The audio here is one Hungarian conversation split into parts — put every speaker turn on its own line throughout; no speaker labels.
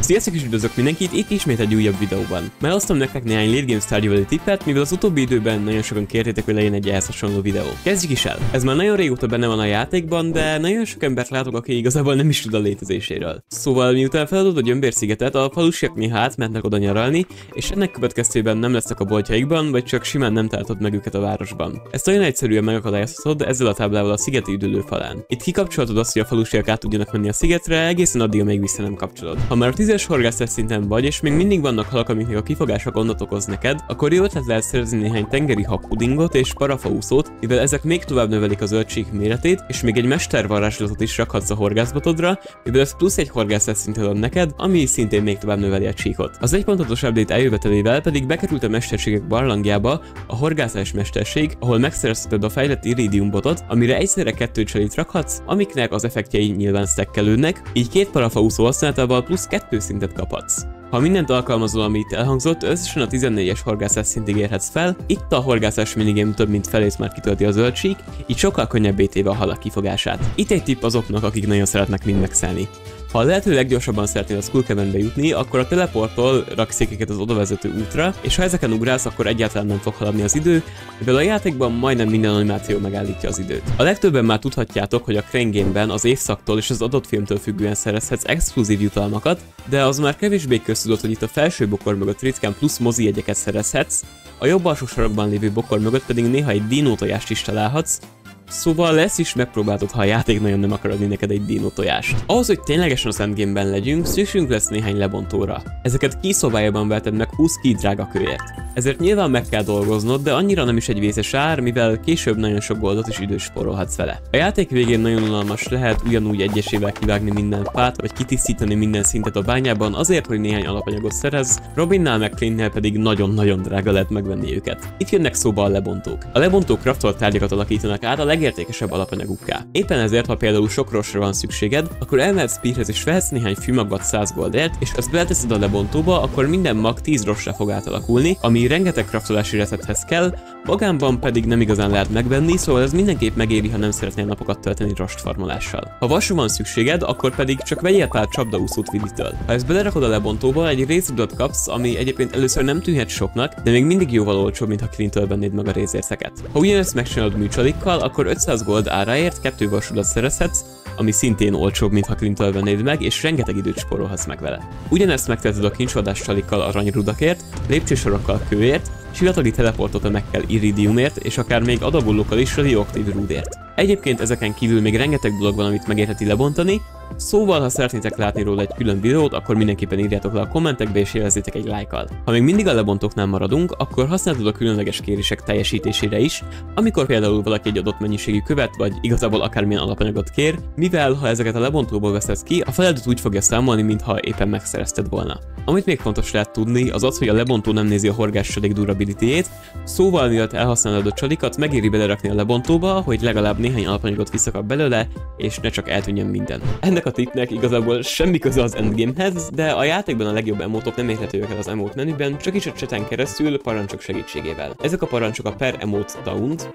Sziasztok és üdvözlök mindenkit, itt ismét egy újabb videóban. Megosztom nektek néhány Late Games tárgyavali tippet, mivel az utóbbi időben nagyon sokan kértétek, hogy legyen egy ehhez hasonló videó. Kezdjük is el. Ez már nagyon régóta benne van a játékban, de nagyon sok embert látok, aki igazából nem is tud a létezéséről. Szóval miután feladod a Gyömbér-szigetet, a falusiak néha átmentnek oda nyaralni, és ennek következtében nem lesznek a boltjaikban, vagy csak simán nem találod meg őket a városban. Ezt nagyon egyszerűen megakadályozhatod ezzel a táblával a szigeti üdülő falán. Itt kikapcsolhatod azt, hogy a falusiak át tudjanak menni a szigetre, egészen addig, amíg vissza nem kapcsolod. Ha már a tízes horgászat szinten vagy, és még mindig vannak halak, amiknek a kifogása gondot okoz neked, akkor jó ötlet lehet szerezni néhány tengeri hakpudingot és parafaúszót, mivel ezek még tovább növelik a zöldség méretét, és még egy mestervarázslatot is rakhatsz a horgászbotodra, mivel ez plusz egy horgászat szintet ad neked, ami szintén még tovább növeli a csíkot. Az egy pontos update eljövetelével pedig bekerült a mesterségek barlangjába a horgászás mesterség, ahol megszerezheted a fejlett iridium botot, amire egyszerre kettő cselit rakhatsz, amiknek az effektjei nyilván stekkelődnek, így két parafaúszó használatával plusz kettő szintet kaphatsz. Ha mindent alkalmazol, ami itt elhangzott, összesen a 14-es horgászás szintig érhetsz fel, itt a horgászás minigame több mint felét már kitölti a zöldség, így sokkal könnyebbé téve a halak kifogását. Itt egy tipp azoknak, akik nagyon szeretnek mind megszállni. Ha lehető leggyorsabban szeretnél a Skullcavenbe jutni, akkor a teleporttól rak az odavezető útra, és ha ezeken ugrálsz, akkor egyáltalán nem fog haladni az idő, mivel a játékban majdnem minden animáció megállítja az időt. A legtöbben már tudhatjátok, hogy a Crane Game-ben az évszaktól és az adott filmtől függően szerezhetsz exkluzív jutalmakat, de az már kevésbé köztudott, hogy itt a felső bokor mögött ritkán plusz mozi jegyeket szerezhetsz, a jobb alsó sarokban lévő bokor mögött pedig néha egy dinótojást is találhatsz, Szóval lesz is megpróbáltad, ha a játék nagyon nem akar adni neked egy dino tojást. Ahhoz, hogy ténylegesen az endgame-ben legyünk, szükségünk lesz néhány lebontóra. Ezeket kiszobájában veted meg 20 ki drága kőért. Ezért nyilván meg kell dolgoznod, de annyira nem is egy vészes ár, mivel később nagyon sok goldot is idős spórolhatsz vele. A játék végén nagyon unalmas lehet ugyanúgy egyesével kivágni minden fát, vagy kitisztítani minden szintet a bányában azért, hogy néhány alapanyagot szerez, Robinnál meg Clintnél pedig nagyon-nagyon drága lehet megvenni őket. Itt jönnek szóba a lebontók. A lebontók kraftolt tárgyakat alakítanak át a legértékesebb alapanyagukká. Éppen ezért, ha például sok rosra van szükséged, akkor elmehetsz Spearhez és vehetsz néhány fűmagvat 100 goldért, és ezt beleteszed a lebontóba, akkor minden mag 10 rosra fog átalakulni, ami rengeteg kraftolási recepthez kell, magánban pedig nem igazán lehet megvenni, szóval ez mindenképp megéri, ha nem szeretnél napokat tölteni rost farmolással. Ha vasra van szükséged, akkor pedig csak vegyél pár csapdaúszót Viditől. Ha ezt belerakod a lebontóba, egy részudat kapsz, ami egyébként először nem tűnhet soknak, de még mindig jóval olcsóbb, mint ha Clintől vennéd meg a rézérszeket. Ha ugyanezt megcsinálod műcsalikkal, akkor 500 gold áráért kettő vasudat szerezhetsz, ami szintén olcsóbb, mint ha Clintől vennéd meg, és rengeteg időt spórolhatsz meg vele. Ugyanezt megteheted a kincsodás csalikkal aranyrudakért, lépcsősorokkal kőért, sivatagi teleportot meg kell iridiumért, és akár még adagollókkal is radioaktív rúdért. Egyébként ezeken kívül még rengeteg dolog van, amit megérheti lebontani, Szóval, ha szeretnétek látni róla egy külön videót, akkor mindenképpen írjátok le a kommentekbe és jelezzétek egy lájkkal. Ha még mindig a lebontóknál maradunk, akkor használhatod a különleges kérések teljesítésére is, amikor például valaki egy adott mennyiségű követ, vagy igazából akármilyen alapanyagot kér, mivel ha ezeket a lebontóból veszed ki, a feladat úgy fogja számolni, mintha éppen megszerezted volna. Amit még fontos lehet tudni, az az, hogy a lebontó nem nézi a horgás csadik durability-ét, szóval miatt elhasználod a csalikat, megéri belerakni a lebontóba, hogy legalább néhány alapanyagot visszakap belőle, és ne csak eltűnjön minden. Ennek a tippnek igazából semmi köze az endgamehez, de a játékban a legjobb emótok nem érhetőek el az emót menüben, csak is a cseten keresztül parancsok segítségével. Ezek a parancsok a per emote taunt,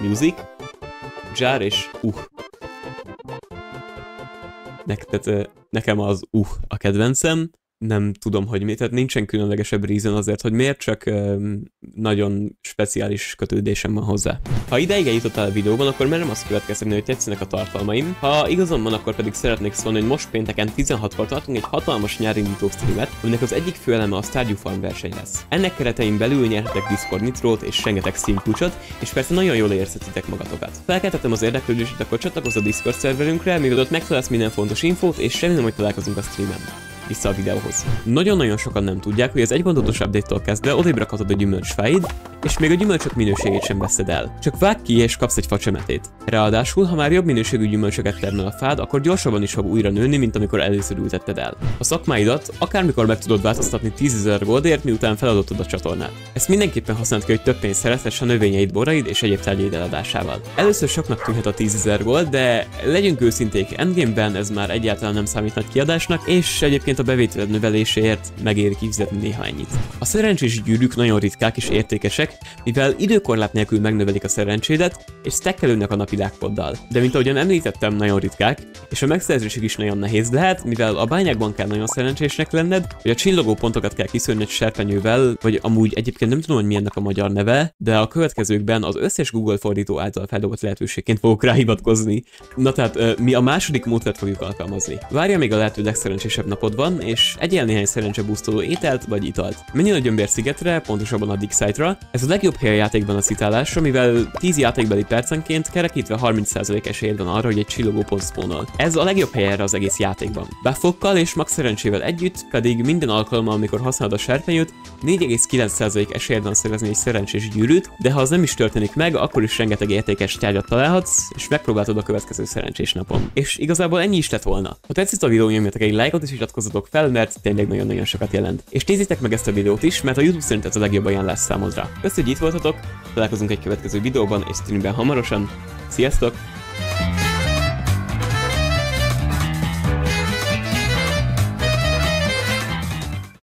music, jar és uh. Nek, tehát, nekem az uh a kedvencem, nem tudom, hogy miért, tehát nincsen különlegesebb reason azért, hogy miért, csak um, nagyon speciális kötődésem van hozzá. Ha ideig eljutottál a videóban, akkor merem azt következtetni, hogy tetszenek a tartalmaim. Ha igazam van, akkor pedig szeretnék szólni, hogy most pénteken 16-kor tartunk egy hatalmas nyári nyitó streamet, aminek az egyik fő eleme a Stardew Farm verseny lesz. Ennek keretein belül nyerhetek Discord nitrót és rengeteg Steam és persze nagyon jól érzetitek magatokat. Felkeltettem az érdeklődést, akkor csatlakozz a Discord szerverünkre, mivel ott megtalálsz minden fontos infót, és remélem, hogy találkozunk a streamen vissza a videóhoz. Nagyon-nagyon sokan nem tudják, hogy az egypontotos update-tól kezdve odébb rakhatod a gyümölcsfáid, és még a gyümölcsök minőségét sem veszed el. Csak vág ki és kapsz egy facsemetét. Ráadásul, ha már jobb minőségű gyümölcsöket termel a fád, akkor gyorsabban is fog újra nőni, mint amikor először ültetted el. A szakmáidat akármikor meg tudod változtatni 10.000 goldért, miután feladottad a csatornát. Ezt mindenképpen használd ki, hogy több pénzt szerezhess a növényeid, boraid és egyéb tárgyaid eladásával. Először soknak tűnhet a 10.000 gold, de legyünk őszinték, endgame-ben ez már egyáltalán nem számít nagy kiadásnak, és egyébként egyébként a bevételed növeléséért megéri kifizetni néha ennyit. A szerencsés gyűrűk nagyon ritkák és értékesek, mivel időkorlát nélkül megnövelik a szerencsédet, és stackelődnek a napi lákpoddal. De mint ahogyan említettem, nagyon ritkák, és a megszerzésük is nagyon nehéz lehet, mivel a bányákban kell nagyon szerencsésnek lenned, vagy a csillogó pontokat kell kiszűrni egy serpenyővel, vagy amúgy egyébként nem tudom, hogy mi ennek a magyar neve, de a következőkben az összes Google fordító által feldobott lehetőségként fogok ráhivatkozni. Na tehát mi a második módszert fogjuk alkalmazni. Várja még a lehető legszerencsésebb napod van, és egyél néhány szerencsebusztoló ételt vagy italt. Menj a Gyömbér szigetre, pontosabban a Dig-site-ra. Ez a legjobb hely a játékban a citálásra, mivel 10 játékbeli percenként kerekítve 30% esélyed van arra, hogy egy csillogó pont spawnol. Ez a legjobb hely erre az egész játékban. Buffokkal és max szerencsével együtt pedig minden alkalommal, amikor használod a serpenyőt, 4,9% esélyed van szerezni egy szerencsés gyűrűt, de ha az nem is történik meg, akkor is rengeteg értékes tárgyat találhatsz, és megpróbáltad a következő szerencsés napon. És igazából ennyi is lett volna. Ha tetszett a videó, nyomjatok egy lájkot és iratkozzatok fel, mert tényleg nagyon-nagyon sokat jelent. És nézzétek meg ezt a videót is, mert a YouTube szerint ez a legjobb ajánlás számodra. Köszönjük, hogy itt voltatok, találkozunk egy következő videóban és streamben hamarosan. Sziasztok!